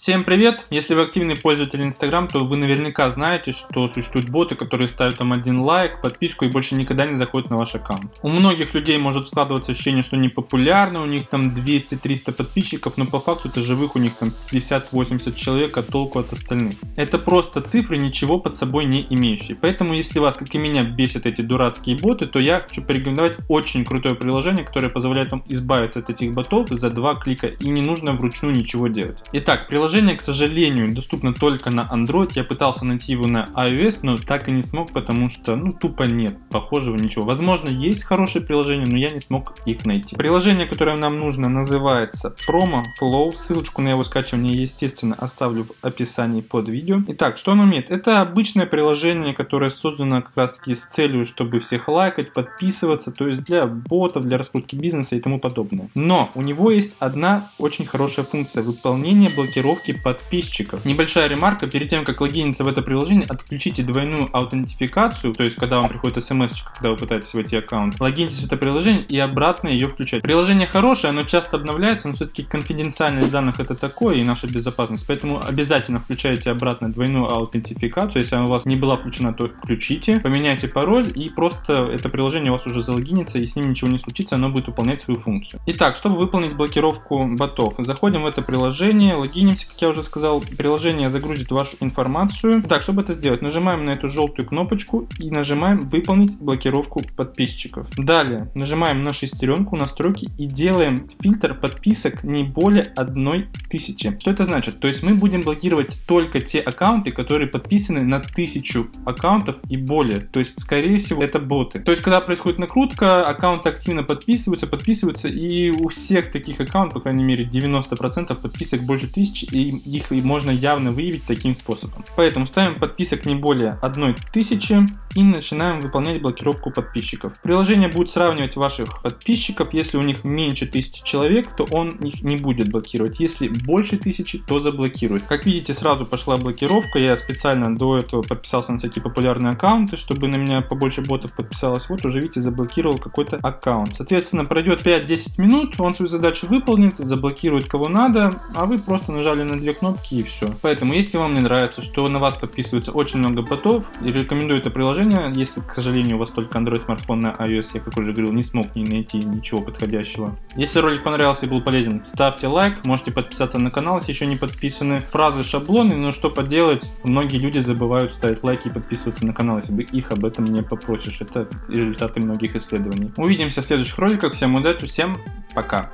Всем привет! Если вы активный пользователь Instagram, то вы наверняка знаете, что существуют боты, которые ставят там один лайк, подписку и больше никогда не заходят на ваш аккаунт. У многих людей может складываться ощущение, что они популярны, у них там 200-300 подписчиков, но по факту это живых у них там 50-80 человек, а толку от остальных. Это просто цифры, ничего под собой не имеющие. Поэтому если вас, как и меня, бесят эти дурацкие боты, то я хочу порекомендовать очень крутое приложение, которое позволяет вам избавиться от этих ботов за два клика и не нужно вручную ничего делать. Итак, приложение Приложение, к сожалению, доступно только на Android. Я пытался найти его на iOS, но так и не смог, потому что, ну, тупо нет похожего ничего. Возможно, есть хорошие приложения, но я не смог их найти. Приложение, которое нам нужно, называется Promo Flow. Ссылочку на его скачивание, естественно, оставлю в описании под видео. Итак, что оно умеет? Это обычное приложение, которое создано как раз таки с целью, чтобы всех лайкать, подписываться, то есть для ботов, для раскрутки бизнеса и тому подобное. Но у него есть одна очень хорошая функция выполнение блокировки блокировки подписчиков. Небольшая ремарка, перед тем как логиниться в это приложение, отключите двойную аутентификацию, то есть когда вам приходит смс, когда вы пытаетесь войти аккаунт, логинитесь в это приложение и обратно ее включать. Приложение хорошее, оно часто обновляется, но все-таки конфиденциальность данных это такое и наша безопасность, поэтому обязательно включайте обратно двойную аутентификацию, если она у вас не была включена, то включите, поменяйте пароль и просто это приложение у вас уже залогинится и с ним ничего не случится, оно будет выполнять свою функцию. Итак, чтобы выполнить блокировку ботов, заходим в это приложение, логинимся как я уже сказал, приложение загрузит вашу информацию. Так, чтобы это сделать, нажимаем на эту желтую кнопочку и нажимаем «Выполнить блокировку подписчиков». Далее нажимаем на шестеренку настройки и делаем фильтр подписок не более одной тысячи. Что это значит? То есть мы будем блокировать только те аккаунты, которые подписаны на тысячу аккаунтов и более. То есть, скорее всего, это боты. То есть, когда происходит накрутка, аккаунты активно подписываются, подписываются, и у всех таких аккаунтов, по крайней мере, 90% подписок больше тысячи, и их можно явно выявить таким способом. Поэтому ставим подписок не более 1000 и начинаем выполнять блокировку подписчиков. Приложение будет сравнивать ваших подписчиков, если у них меньше 1000 человек, то он их не будет блокировать, если больше 1000, то заблокирует. Как видите, сразу пошла блокировка, я специально до этого подписался на всякие популярные аккаунты, чтобы на меня побольше ботов подписалось, вот уже видите, заблокировал какой-то аккаунт. Соответственно, пройдет 5-10 минут, он свою задачу выполнит, заблокирует кого надо, а вы просто нажали на две кнопки и все. Поэтому, если вам не нравится, что на вас подписывается очень много ботов, рекомендую это приложение. Если, к сожалению, у вас только Android смартфон на iOS, я, как уже говорил, не смог не найти ничего подходящего. Если ролик понравился и был полезен, ставьте лайк, можете подписаться на канал, если еще не подписаны. Фразы шаблоны, но что поделать, многие люди забывают ставить лайки и подписываться на канал, если бы их об этом не попросишь. Это результаты многих исследований. Увидимся в следующих роликах. Всем удачи, всем пока.